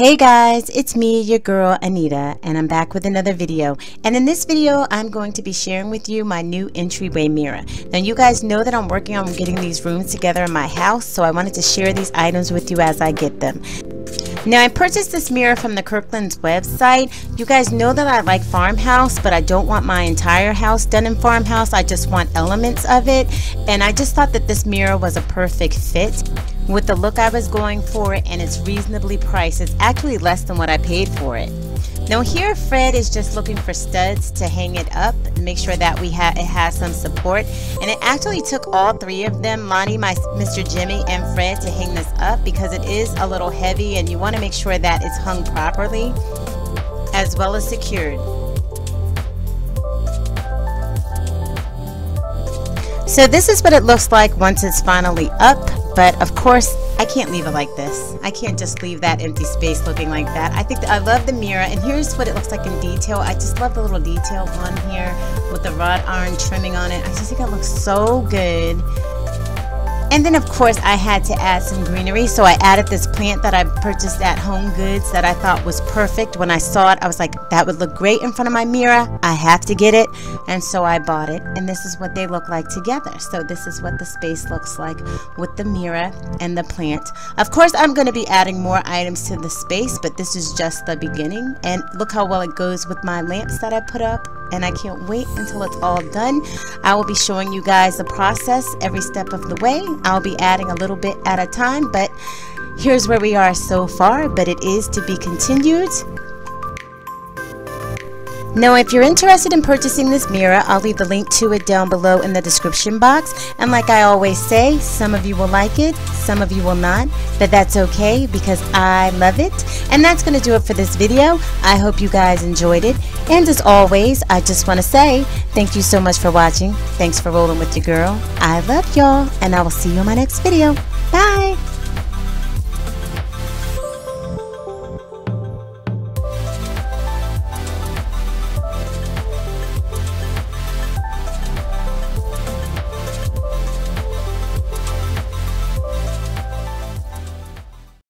Hey guys, it's me, your girl Anita, and I'm back with another video. And in this video, I'm going to be sharing with you my new entryway mirror. Now you guys know that I'm working on getting these rooms together in my house, so I wanted to share these items with you as I get them. Now I purchased this mirror from the Kirkland's website. You guys know that I like farmhouse, but I don't want my entire house done in farmhouse. I just want elements of it. And I just thought that this mirror was a perfect fit with the look I was going for and it's reasonably priced. It's actually less than what I paid for it. Now here Fred is just looking for studs to hang it up make sure that we have it has some support and it actually took all three of them Lonnie my Mr. Jimmy and Fred to hang this up because it is a little heavy and you want to make sure that it's hung properly as well as secured. So this is what it looks like once it's finally up. But of course, I can't leave it like this. I can't just leave that empty space looking like that. I think I love the mirror and here's what it looks like in detail. I just love the little detail on here with the wrought iron trimming on it. I just think it looks so good. And then of course I had to add some greenery so I added this plant that I purchased at Home Goods that I thought was perfect. When I saw it I was like that would look great in front of my mirror. I have to get it and so I bought it and this is what they look like together. So this is what the space looks like with the mirror and the plant. Of course I'm going to be adding more items to the space but this is just the beginning and look how well it goes with my lamps that I put up and I can't wait until it's all done. I will be showing you guys the process every step of the way. I'll be adding a little bit at a time, but here's where we are so far, but it is to be continued. Now if you're interested in purchasing this mirror, I'll leave the link to it down below in the description box. And like I always say, some of you will like it, some of you will not, but that's okay because I love it. And that's going to do it for this video. I hope you guys enjoyed it. And as always, I just want to say thank you so much for watching. Thanks for rolling with your girl. I love y'all and I will see you in my next video. Bye!